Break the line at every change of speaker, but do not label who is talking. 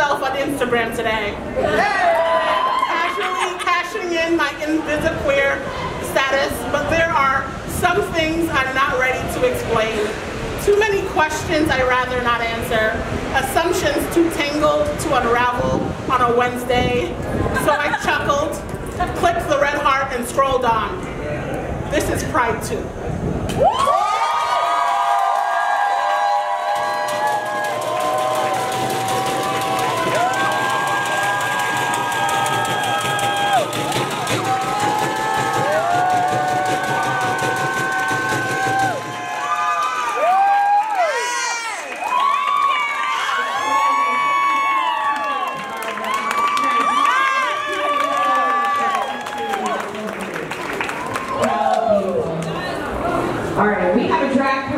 Instagram today. Casually cashing in my Invisiqueer status, but there are some things I'm not ready to explain. Too many questions I rather not answer. Assumptions too tangled to unravel on a Wednesday. So I chuckled, clicked the red heart, and scrolled on. This is Pride 2. All right, we have a track